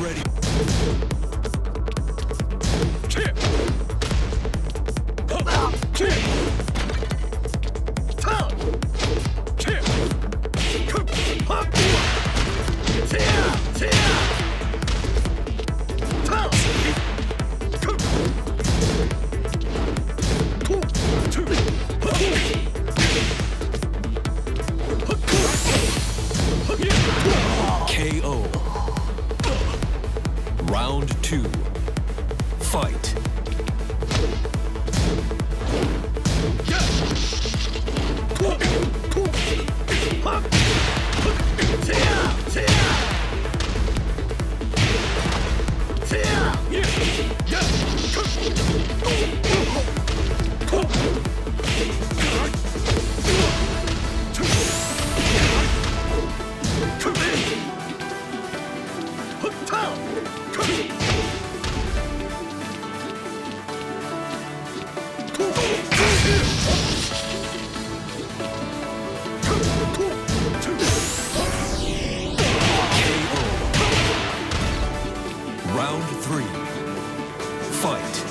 ready. Round two. Fight. Fight.